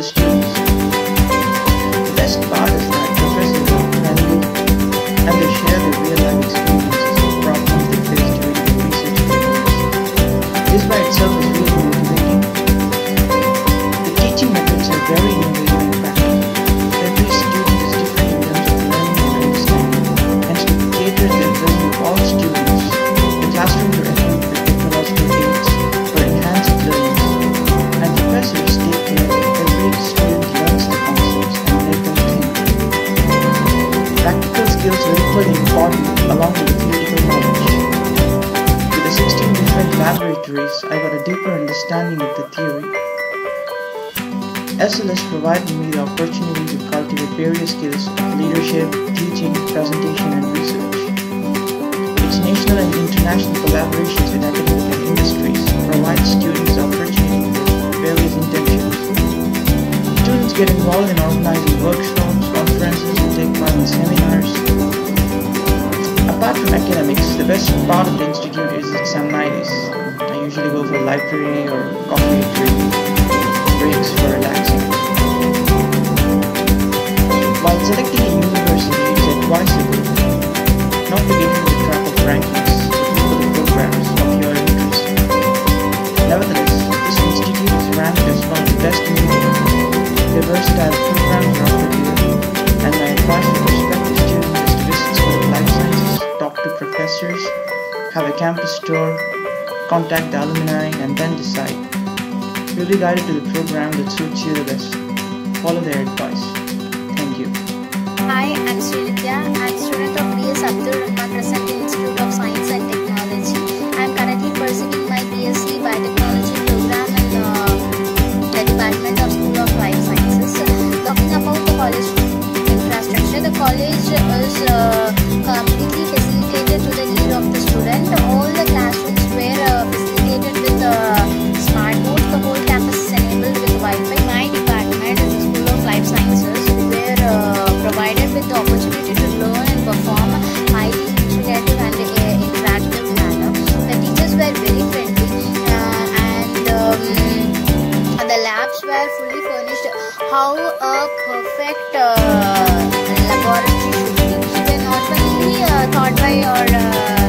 the students. The understanding of the theory, SLS provided me the opportunity to cultivate various skills of leadership, teaching, presentation, and research. Its national and international collaborations with academic and industries provide students the opportunity for various internships. Students get involved in organizing workshops, conferences, and take part in seminars. Apart from academics, the best part of the institute is its amenities. I usually go for library or coffee. contact the alumni and then decide. You'll be guided to the program that suits you the best. Follow their advice. Thank you. Hi, I'm Srilitya. I'm student of BS Abdur Rahman Crescent Institute of Science and Technology. well fully furnished how a perfect uh, laboratory should be. They're not only uh, thought by or uh,